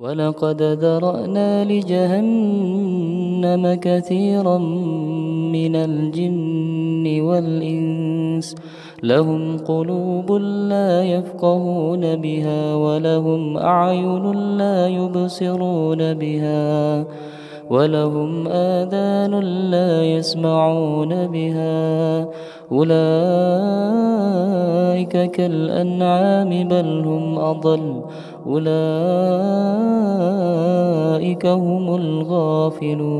ولقد ذرأنا لجهنم كثيرا من الجن والإنس. لهم قلوب لا يفقهون بها ولهم أعين لا يبصرون بها ولهم آذان لا يسمعون بها. أولئك كالأنعام بل هم أضل. أولئك هم الغافلون.